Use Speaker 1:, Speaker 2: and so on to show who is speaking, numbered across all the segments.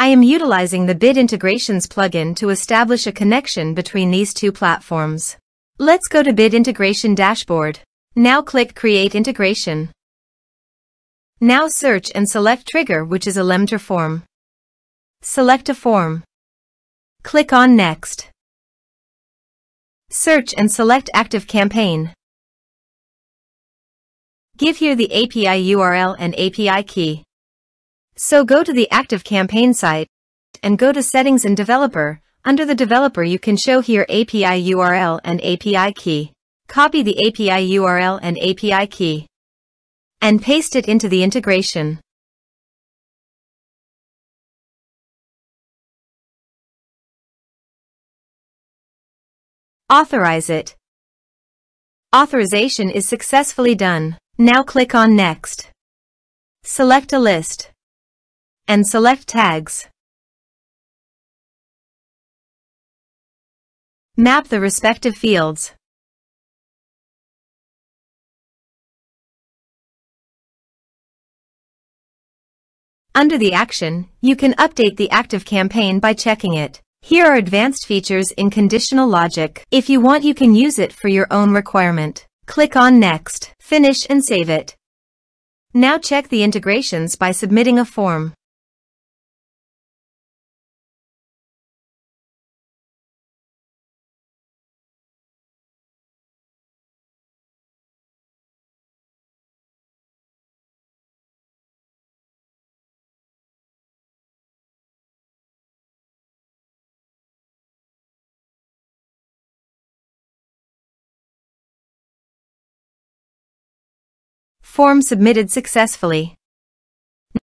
Speaker 1: I am utilizing the Bit Integrations plugin to establish a connection between these two platforms. Let's go to Bit Integration Dashboard. Now click Create Integration. Now search and select Trigger which is Elementor form. Select a form. Click on Next. Search and select ActiveCampaign. Give here the API URL and API key. So go to the ActiveCampaign site and go to Settings and Developer. Under the developer you can show here API URL and API key. Copy the API URL and API key and paste it into the integration. Authorize it. Authorization is successfully done. Now click on Next. Select a list. And select tags. Map the respective fields. Under the action, you can update the active campaign by checking it. Here are advanced features in conditional logic. If you want you can use it for your own requirement. Click on Next, finish and save it. Now check the integrations by submitting a form. Form submitted successfully.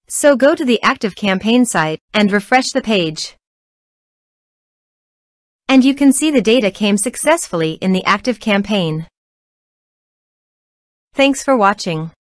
Speaker 1: So go to the active campaign site and refresh the page. And you can see the data came successfully in the active campaign. Thanks for watching.